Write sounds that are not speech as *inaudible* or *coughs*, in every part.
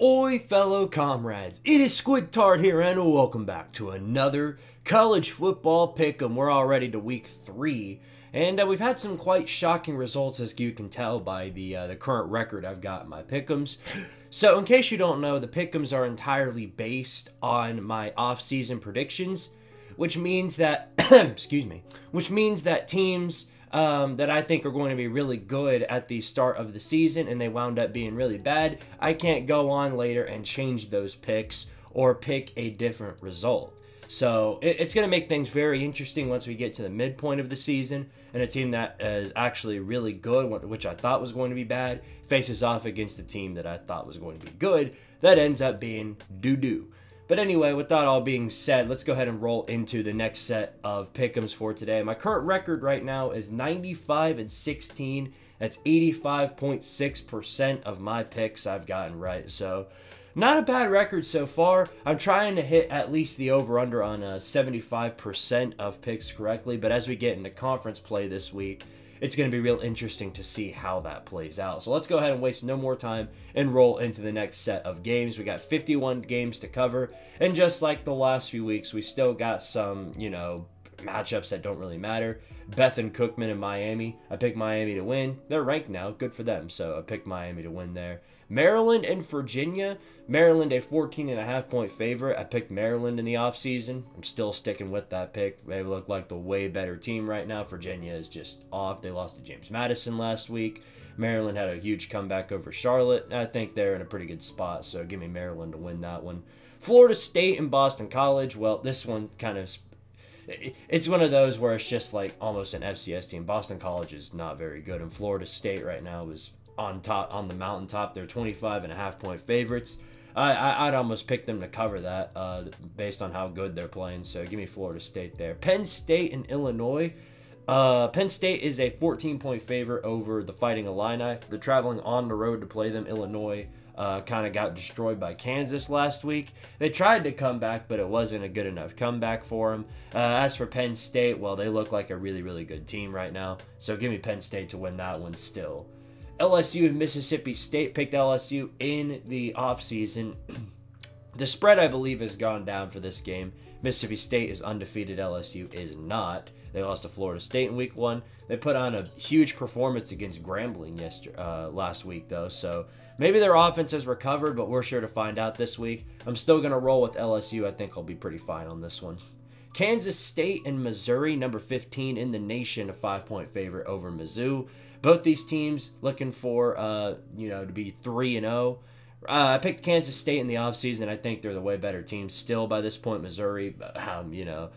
Oi, fellow comrades, it is Squidtard here, and welcome back to another college football pick'em. We're already to week three, and uh, we've had some quite shocking results, as you can tell by the uh, the current record I've got in my pick'ems. So, in case you don't know, the pick'ems are entirely based on my off-season predictions, which means that, *coughs* excuse me, which means that teams um, that I think are going to be really good at the start of the season and they wound up being really bad, I can't go on later and change those picks or pick a different result. So it, it's going to make things very interesting once we get to the midpoint of the season. And a team that is actually really good, which I thought was going to be bad, faces off against a team that I thought was going to be good, that ends up being doo doo. But anyway, with that all being said, let's go ahead and roll into the next set of pick'ems for today. My current record right now is 95 and 16. That's 85.6% of my picks I've gotten right. So, not a bad record so far. I'm trying to hit at least the over under on uh, 75% of picks correctly. But as we get into conference play this week, it's going to be real interesting to see how that plays out. So let's go ahead and waste no more time and roll into the next set of games. We got 51 games to cover, and just like the last few weeks, we still got some, you know, matchups that don't really matter. Bethune-Cookman in Miami. I picked Miami to win. They're ranked now. Good for them. So I picked Miami to win there. Maryland and Virginia. Maryland a 14 and a half point favorite. I picked Maryland in the offseason. I'm still sticking with that pick. They look like the way better team right now. Virginia is just off. They lost to James Madison last week. Maryland had a huge comeback over Charlotte. I think they're in a pretty good spot, so give me Maryland to win that one. Florida State and Boston College. Well, this one kind of it's one of those where it's just like almost an FCS team. Boston College is not very good, and Florida State right now is on top on the mountaintop. They're 25 and a half point favorites. I, would almost pick them to cover that uh, based on how good they're playing. So give me Florida State there. Penn State and Illinois. Uh, Penn State is a 14 point favorite over the Fighting Illini. They're traveling on the road to play them. Illinois uh, kind of got destroyed by Kansas last week. They tried to come back, but it wasn't a good enough comeback for them. Uh, as for Penn State, well, they look like a really, really good team right now. So give me Penn State to win that one still. LSU and Mississippi State picked LSU in the offseason. *clears throat* the spread, I believe, has gone down for this game. Mississippi State is undefeated, LSU is not. They lost to Florida State in week one. They put on a huge performance against Grambling yesterday, uh, last week, though. So maybe their offense has recovered, but we're sure to find out this week. I'm still going to roll with LSU. I think I'll be pretty fine on this one. Kansas State and Missouri, number 15 in the nation, a five point favorite over Mizzou. Both these teams looking for, uh, you know, to be 3 and 0. Uh, I picked Kansas State in the offseason. I think they're the way better team still by this point. Missouri, um, you know,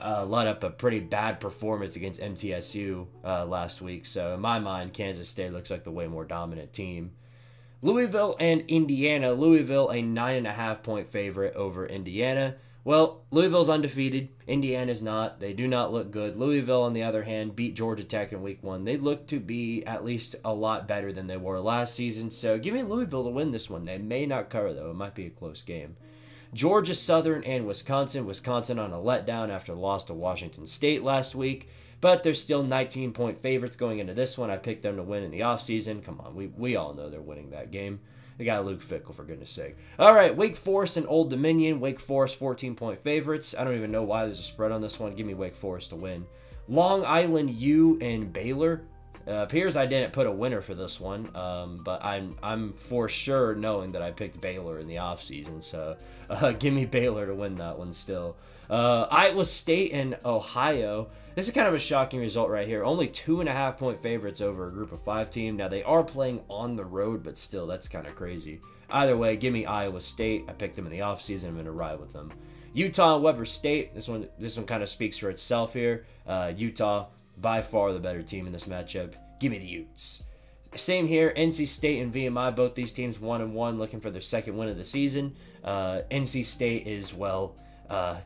uh, let up a pretty bad performance against MTSU uh, last week. So in my mind, Kansas State looks like the way more dominant team. Louisville and Indiana. Louisville a nine and a half point favorite over Indiana. Well, Louisville's undefeated. Indiana's not. They do not look good. Louisville, on the other hand, beat Georgia Tech in week one. They look to be at least a lot better than they were last season. So give me Louisville to win this one. They may not cover, though. It might be a close game. Georgia Southern and Wisconsin. Wisconsin on a letdown after the loss to Washington State last week. But they're still 19 point favorites going into this one. I picked them to win in the offseason. Come on, we, we all know they're winning that game. They got Luke Fickell, for goodness sake. All right, Wake Forest and Old Dominion. Wake Forest 14 point favorites. I don't even know why there's a spread on this one. Give me Wake Forest to win. Long Island U and Baylor. Uh, appears I didn't put a winner for this one, um, but I'm I'm for sure knowing that I picked Baylor in the offseason. So *laughs* uh, give me Baylor to win that one still. Uh, Iowa State and Ohio. This is kind of a shocking result right here. Only two and a half point favorites over a group of five team. Now they are playing on the road, but still, that's kind of crazy. Either way, give me Iowa State. I picked them in the offseason. I'm going to ride with them. Utah and Weber State. This one, this one kind of speaks for itself here. Uh, Utah, by far the better team in this matchup. Give me the Utes. Same here, NC State and VMI, both these teams one and one, looking for their second win of the season. Uh, NC State is well, uh,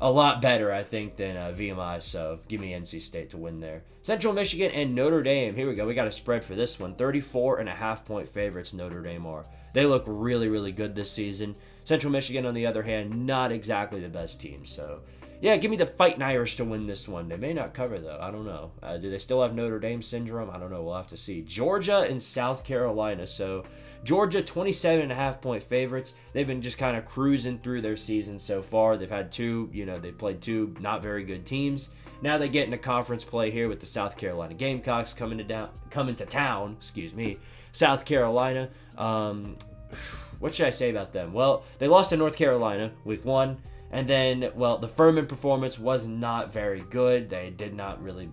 a lot better, I think, than uh, VMI. So give me NC State to win there. Central Michigan and Notre Dame. Here we go. We got a spread for this one. 34 and a half point favorites Notre Dame are. They look really, really good this season. Central Michigan, on the other hand, not exactly the best team. So yeah, give me the Fighting Irish to win this one. They may not cover though. I don't know. Uh, do they still have Notre Dame syndrome? I don't know. We'll have to see. Georgia and South Carolina. So Georgia, 27 and a half point favorites. They've been just kind of cruising through their season so far. They've had two, you know, they played two not very good teams. Now they get into conference play here with the South Carolina Gamecocks coming to down, coming to town. Excuse me, South Carolina. Um, *sighs* what should I say about them? Well, they lost to North Carolina week one. And then, well, the Furman performance was not very good. They did not really,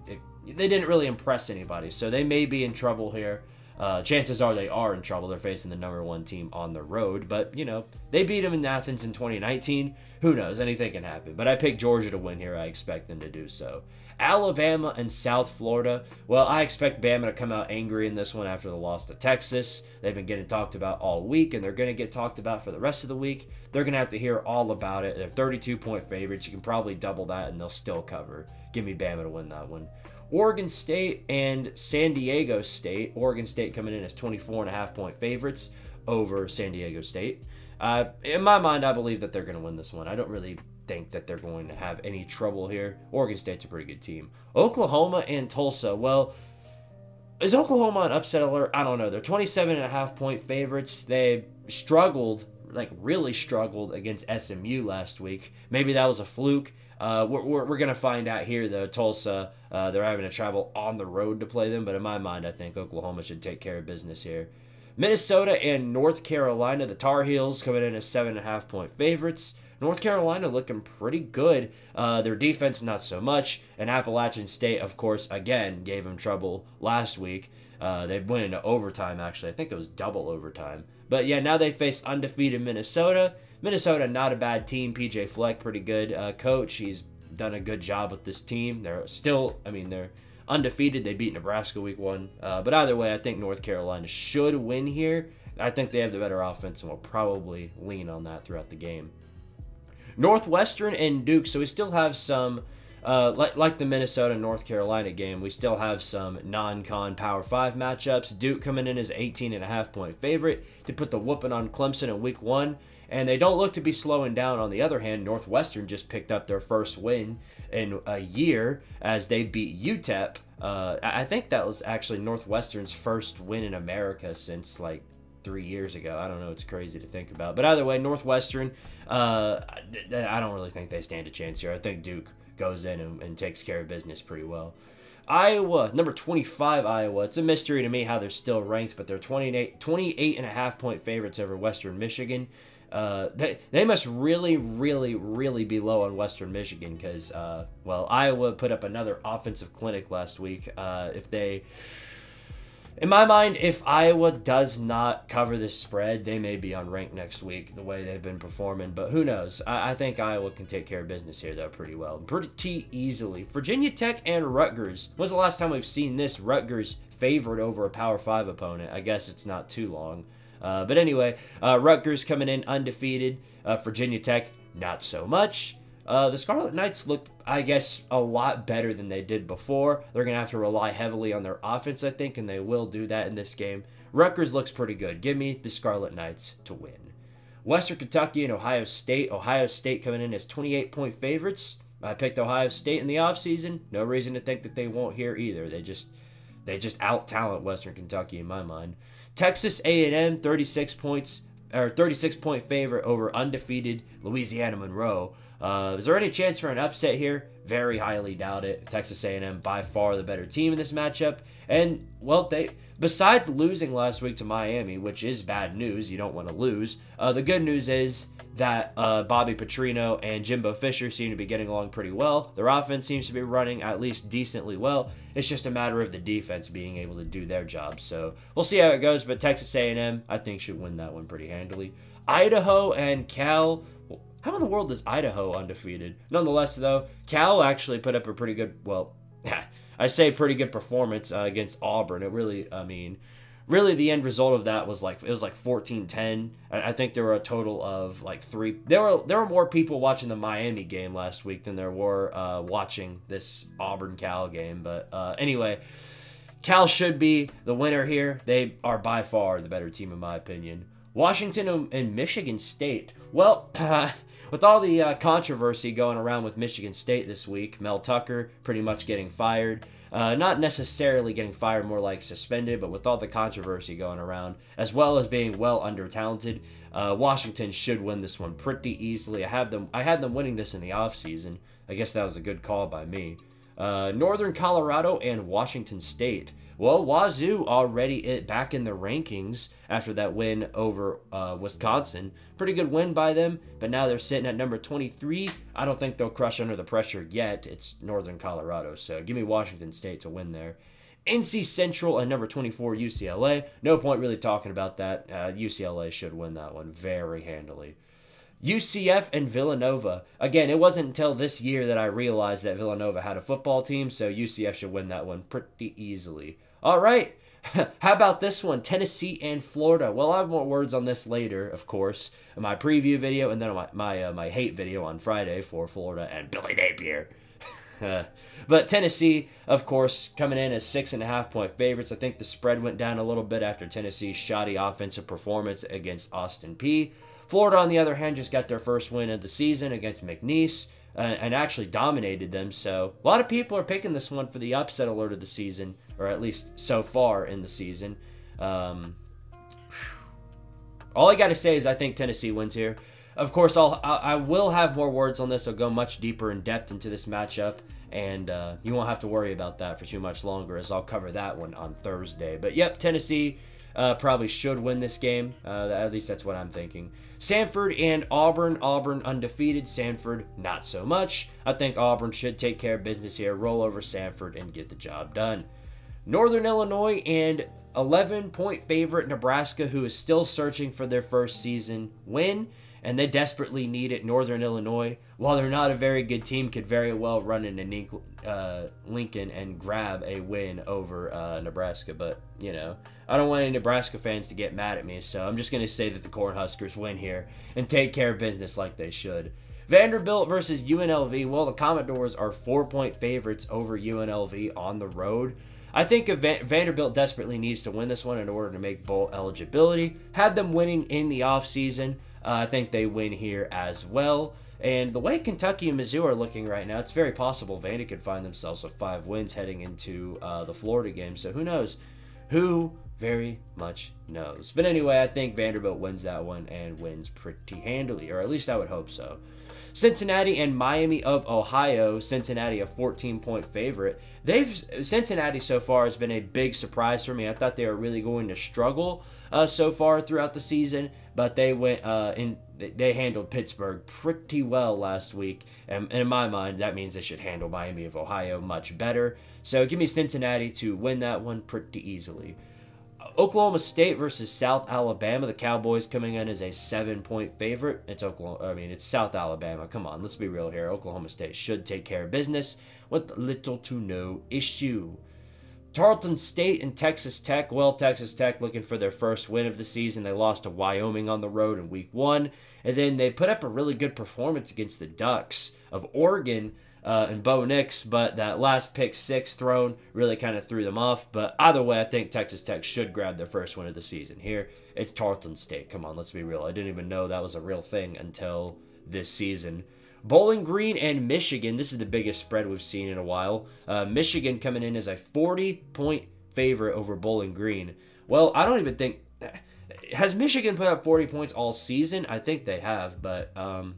they didn't really impress anybody. So they may be in trouble here. Uh, chances are they are in trouble. They're facing the number one team on the road. But, you know, they beat them in Athens in 2019. Who knows? Anything can happen. But I picked Georgia to win here. I expect them to do so. Alabama and South Florida. Well, I expect Bama to come out angry in this one after the loss to Texas. They've been getting talked about all week, and they're going to get talked about for the rest of the week. They're going to have to hear all about it. They're 32 point favorites. You can probably double that, and they'll still cover. Give me Bama to win that one. Oregon State and San Diego State. Oregon State coming in as 24 and a half point favorites over San Diego State. Uh, in my mind, I believe that they're going to win this one. I don't really think that they're going to have any trouble here. Oregon State's a pretty good team. Oklahoma and Tulsa. Well, is Oklahoma an upset alert? I don't know. They're 27 and a half point favorites. They struggled, like really struggled against SMU last week. Maybe that was a fluke. Uh, we're, we're, going to find out here, though. Tulsa, uh, they're having to travel on the road to play them, but in my mind, I think Oklahoma should take care of business here. Minnesota and North Carolina, the Tar Heels coming in as seven and a half point favorites. North Carolina looking pretty good. Uh, their defense, not so much. And Appalachian State, of course, again, gave them trouble last week. Uh, they went into overtime, actually. I think it was double overtime. But yeah, now they face undefeated Minnesota. Minnesota, not a bad team. PJ Fleck, pretty good uh, coach. He's done a good job with this team. They're still, I mean, they're undefeated. They beat Nebraska week one. Uh, but either way, I think North Carolina should win here. I think they have the better offense and will probably lean on that throughout the game. Northwestern and Duke. So we still have some, uh, like like the Minnesota North Carolina game. We still have some non-con Power Five matchups. Duke coming in as 18 and a half point favorite to put the whooping on Clemson in Week One. And they don't look to be slowing down. On the other hand, Northwestern just picked up their first win in a year as they beat UTEP. Uh, I think that was actually Northwestern's first win in America since like three years ago. I don't know. It's crazy to think about. But either way, Northwestern, uh, I don't really think they stand a chance here. I think Duke goes in and, and takes care of business pretty well. Iowa, number 25 Iowa. It's a mystery to me how they're still ranked, but they're 28, 28 and a half point favorites over Western Michigan. Uh, they, they must really, really, really be low on Western Michigan because, uh, well, Iowa put up another offensive clinic last week. Uh, if they in my mind, if Iowa does not cover this spread, they may be unranked next week the way they've been performing. But who knows? I, I think Iowa can take care of business here, though, pretty well. Pretty easily. Virginia Tech and Rutgers. When's the last time we've seen this? Rutgers favored over a Power 5 opponent. I guess it's not too long. Uh, but anyway, uh, Rutgers coming in undefeated. Uh, Virginia Tech, not so much. Uh, the Scarlet Knights look, I guess, a lot better than they did before. They're going to have to rely heavily on their offense, I think, and they will do that in this game. Rutgers looks pretty good. Give me the Scarlet Knights to win. Western Kentucky and Ohio State. Ohio State coming in as 28 point favorites. I picked Ohio State in the offseason. No reason to think that they won't here either. They just they just out talent Western Kentucky in my mind. Texas A&M 36 points or 36 point favorite over undefeated Louisiana Monroe. Uh, is there any chance for an upset here? Very highly doubt it. Texas A&M by far the better team in this matchup, and well, they besides losing last week to Miami, which is bad news. You don't want to lose. Uh, the good news is that uh, Bobby Petrino and Jimbo Fisher seem to be getting along pretty well. Their offense seems to be running at least decently well. It's just a matter of the defense being able to do their job. So we'll see how it goes. But Texas A&M, I think, should win that one pretty handily. Idaho and Cal. How in the world is Idaho undefeated? Nonetheless, though, Cal actually put up a pretty good, well, *laughs* I say pretty good performance uh, against Auburn. It really, I mean, really the end result of that was like it was like 14-10. I think there were a total of like three. There were there were more people watching the Miami game last week than there were uh, watching this Auburn Cal game. But uh, anyway, Cal should be the winner here. They are by far the better team in my opinion. Washington and Michigan State. Well. *clears throat* with all the uh, controversy going around with Michigan State this week, Mel Tucker pretty much getting fired. Uh, not necessarily getting fired, more like suspended, but with all the controversy going around, as well as being well under talented, uh, Washington should win this one pretty easily. I have them. I had them winning this in the offseason. I guess that was a good call by me. Uh, Northern Colorado and Washington State. Well, Wazoo already back in the rankings after that win over uh, Wisconsin. Pretty good win by them, but now they're sitting at number 23. I don't think they'll crush under the pressure yet. It's Northern Colorado, so give me Washington State to win there. NC Central and number 24 UCLA. No point really talking about that. Uh, UCLA should win that one very handily. UCF and Villanova. Again, it wasn't until this year that I realized that Villanova had a football team, so UCF should win that one pretty easily. All right. *laughs* How about this one? Tennessee and Florida. Well, I have more words on this later, of course, in my preview video and then my my, uh, my hate video on Friday for Florida and Billy Napier. *laughs* but Tennessee, of course, coming in as six and a half point favorites. I think the spread went down a little bit after Tennessee's shoddy offensive performance against Austin Peay Florida, on the other hand, just got their first win of the season against McNeese uh, and actually dominated them. So a lot of people are picking this one for the upset alert of the season, or at least so far in the season. Um, all I got to say is I think Tennessee wins here. Of course, I'll I will have more words on this. I'll go much deeper in depth into this matchup, and uh, you won't have to worry about that for too much longer, as I'll cover that one on Thursday. But yep, Tennessee uh, probably should win this game. Uh, at least that's what I'm thinking. Samford and Auburn. Auburn undefeated. Samford, not so much. I think Auburn should take care of business here, roll over Samford, and get the job done. Northern Illinois and 11 point favorite Nebraska, who is still searching for their first season win and they desperately need it. Northern Illinois, while they're not a very good team, could very well run into uh, Lincoln and grab a win over uh, Nebraska. But, you know, I don't want any Nebraska fans to get mad at me, so I'm just going to say that the Cornhuskers win here and take care of business like they should. Vanderbilt versus UNLV. Well, the Commodores are four point favorites over UNLV on the road. I think Vanderbilt desperately needs to win this one in order to make bowl eligibility. Had them winning in the offseason. Uh, I think they win here as well. And the way Kentucky and Mizzou are looking right now, it's very possible Vandy could find themselves with five wins heading into uh, the Florida game. So who knows? Who very much knows. But anyway, I think Vanderbilt wins that one and wins pretty handily, or at least I would hope so. Cincinnati and Miami of Ohio. Cincinnati a 14 point favorite. They've Cincinnati so far has been a big surprise for me. I thought they were really going to struggle uh, so far throughout the season, but they went uh, in. They handled Pittsburgh pretty well last week, and, and in my mind, that means they should handle Miami of Ohio much better. So give me Cincinnati to win that one pretty easily. Oklahoma State versus South Alabama. The Cowboys coming in as a seven-point favorite. It's Oklahoma. I mean, it's South Alabama. Come on, let's be real here. Oklahoma State should take care of business with little to no issue. Tarleton State and Texas Tech. Well, Texas Tech looking for their first win of the season. They lost to Wyoming on the road in week one. And then they put up a really good performance against the Ducks of Oregon uh, and Bo Nix, but that last pick six thrown really kind of threw them off. But either way, I think Texas Tech should grab their first win of the season. Here, it's Tarleton State. Come on, let's be real. I didn't even know that was a real thing until this season. Bowling Green and Michigan. This is the biggest spread we've seen in a while. Uh, Michigan coming in as a 40 point favorite over Bowling Green. Well, I don't even think. Has Michigan put up 40 points all season? I think they have, but um,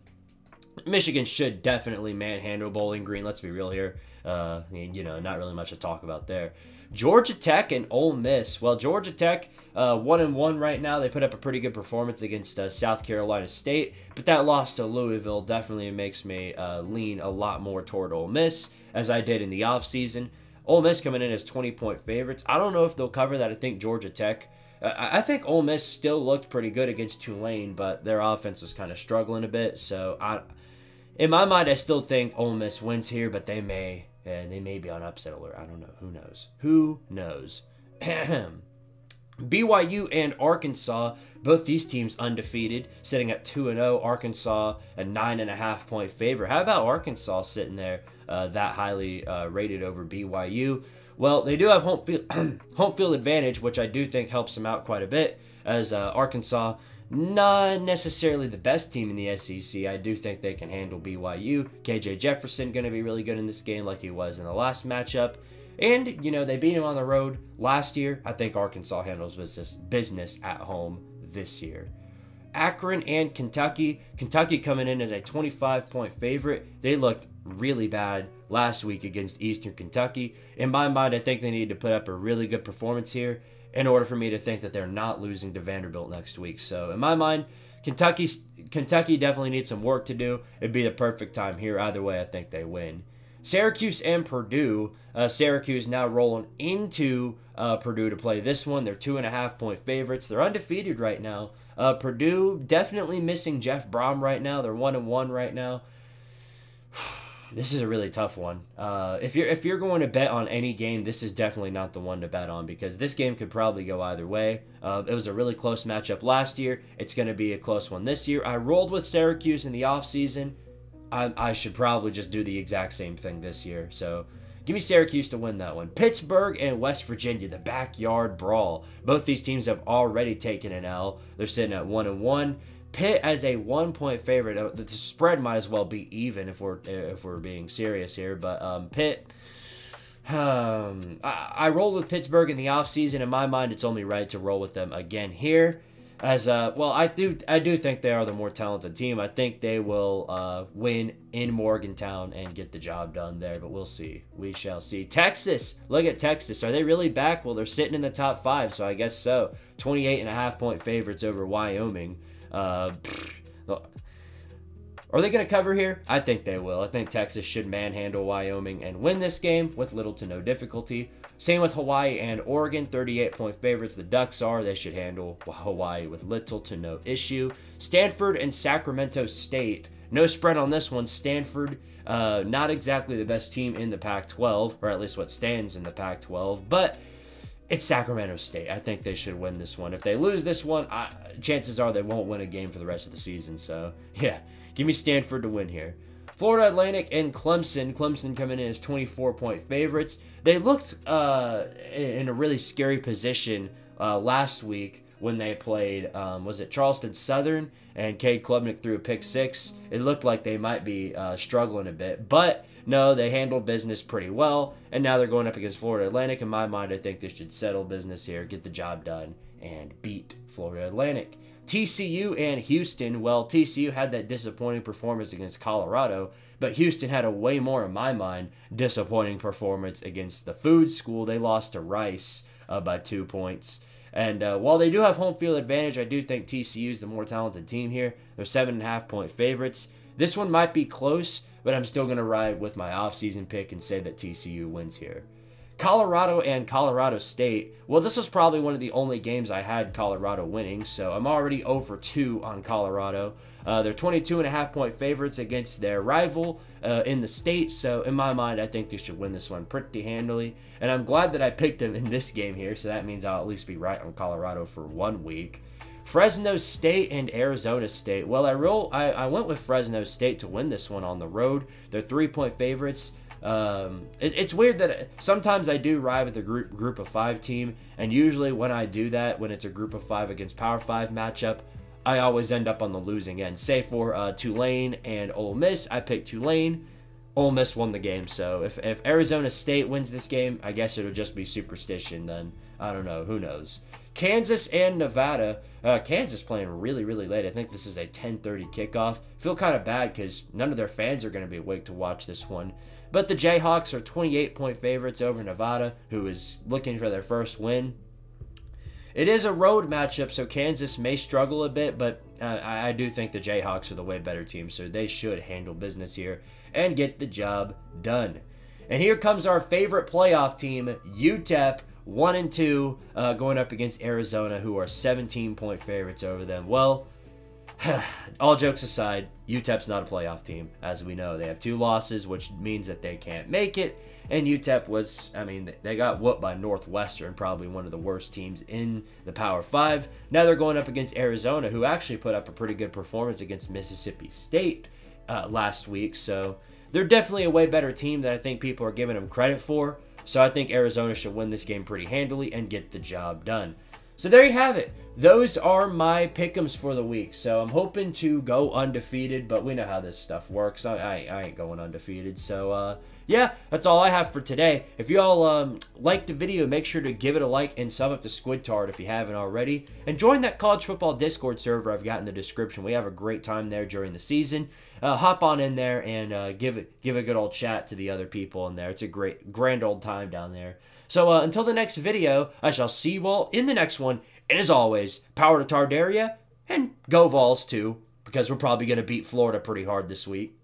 Michigan should definitely manhandle Bowling Green. Let's be real here. Uh, you know, not really much to talk about there. Georgia Tech and Ole Miss. Well, Georgia Tech, uh, one and one right now. They put up a pretty good performance against uh, South Carolina State, but that loss to Louisville definitely makes me uh, lean a lot more toward Ole Miss, as I did in the offseason. Ole Miss coming in as 20 point favorites. I don't know if they'll cover that. I think Georgia Tech. Uh, I think Ole Miss still looked pretty good against Tulane, but their offense was kind of struggling a bit. So I, in my mind, I still think Ole Miss wins here, but they may and they may be on upset alert. I don't know. Who knows? Who knows? *clears throat* BYU and Arkansas, both these teams undefeated, sitting at 2 0. Arkansas, a 9.5 point favor. How about Arkansas sitting there uh, that highly uh, rated over BYU? Well, they do have home field, *clears throat* home field advantage, which I do think helps them out quite a bit, as uh, Arkansas not necessarily the best team in the SEC. I do think they can handle BYU. KJ Jefferson going to be really good in this game, like he was in the last matchup. And you know they beat him on the road last year. I think Arkansas handles business business at home this year. Akron and Kentucky. Kentucky coming in as a 25 point favorite. They looked really bad last week against Eastern Kentucky. In my mind, I think they need to put up a really good performance here in order for me to think that they're not losing to Vanderbilt next week. So, in my mind, Kentucky Kentucky definitely needs some work to do. It'd be the perfect time here. Either way, I think they win. Syracuse and Purdue. Uh, Syracuse now rolling into uh, Purdue to play this one. They're two and a half point favorites. They're undefeated right now. Uh, Purdue definitely missing Jeff Brohm right now. They're one and one right now. *sighs* this is a really tough one. Uh, if you're if you're going to bet on any game, this is definitely not the one to bet on because this game could probably go either way. Uh, it was a really close matchup last year. It's going to be a close one this year. I rolled with Syracuse in the offseason. I, I should probably just do the exact same thing this year. So give me Syracuse to win that one. Pittsburgh and West Virginia, the backyard brawl. Both these teams have already taken an L. They're sitting at one and one. Pitt as a one point favorite. Uh, the spread might as well be even if we're if we're being serious here. But um, Pitt. Um, I, I rolled with Pittsburgh in the offseason. In my mind, it's only right to roll with them again here as uh well i do i do think they are the more talented team i think they will uh win in morgantown and get the job done there but we'll see we shall see texas look at texas are they really back well they're sitting in the top five so i guess so 28 and a half point favorites over wyoming uh are they going to cover here? I think they will. I think Texas should manhandle Wyoming and win this game with little to no difficulty. Same with Hawaii and Oregon, 38 point favorites. The Ducks are. They should handle Hawaii with little to no issue. Stanford and Sacramento State. No spread on this one. Stanford, uh, not exactly the best team in the Pac 12, or at least what stands in the Pac 12, but it's Sacramento State. I think they should win this one. If they lose this one, I, chances are they won't win a game for the rest of the season. So, *laughs* yeah, give me Stanford to win here. Florida Atlantic and Clemson. Clemson coming in as 24 point favorites. They looked uh, in a really scary position uh, last week when they played. Um, was it Charleston Southern? And Cade Klubnik threw a pick six. It looked like they might be uh, struggling a bit, but no, they handled business pretty well. And now they're going up against Florida Atlantic. In my mind, I think they should settle business here, get the job done, and beat Florida Atlantic. TCU and Houston, well, TCU had that disappointing performance against Colorado, but Houston had a way more, in my mind, disappointing performance against the food school. They lost to Rice uh, by two points. And uh, while they do have home field advantage, I do think TCU is the more talented team here. They're seven and a half point favorites. This one might be close, but I'm still going to ride with my offseason pick and say that TCU wins here. Colorado and Colorado State. Well, this was probably one of the only games I had Colorado winning, so I'm already over 2 on Colorado. Uh, they're 22 and a half point favorites against their rival uh, in the state, so in my mind, I think they should win this one pretty handily. And I'm glad that I picked them in this game here, so that means I'll at least be right on Colorado for one week. Fresno State and Arizona State. Well, I roll. I, I went with Fresno State to win this one on the road. They're three point favorites. Um, it, it's weird that sometimes I do ride with a group group of five team, and usually when I do that, when it's a group of five against Power Five matchup, I always end up on the losing end. Say for uh, Tulane and Ole Miss, I picked Tulane. Ole Miss won the game, so if, if Arizona State wins this game, I guess it'll just be superstition. Then I don't know, who knows. Kansas and Nevada. Uh, Kansas playing really, really late. I think this is a 10:30 kickoff. Feel kind of bad because none of their fans are going to be awake to watch this one. But the Jayhawks are 28 point favorites over Nevada, who is looking for their first win. It is a road matchup, so Kansas may struggle a bit, but uh, I do think the Jayhawks are the way better team, so they should handle business here and get the job done. And here comes our favorite playoff team, UTEP, one and two, uh, going up against Arizona, who are 17 point favorites over them. Well, *sighs* all jokes aside, UTEP's not a playoff team, as we know. They have two losses, which means that they can't make it. And UTEP was, I mean, they got whooped by Northwestern, probably one of the worst teams in the Power Five. Now they're going up against Arizona, who actually put up a pretty good performance against Mississippi State uh, last week. So they're definitely a way better team than I think people are giving them credit for. So I think Arizona should win this game pretty handily and get the job done. So there you have it. those are my pick'ems for the week. So I'm hoping to go undefeated, but we know how this stuff works. I, I, I ain't going undefeated. So, uh, yeah, that's all I have for today. If y'all um, liked the video, make sure to give it a like and sub up to Squidtard if you haven't already. And join that college football Discord server I've got in the description. We have a great time there during the season. Uh, hop on in there and uh, give it give a good old chat to the other people in there. It's a great, grand old time down there. So uh, until the next video, I shall see you all in the next one. And as always, power to Tardaria and go Vols too, because we're probably going to beat Florida pretty hard this week.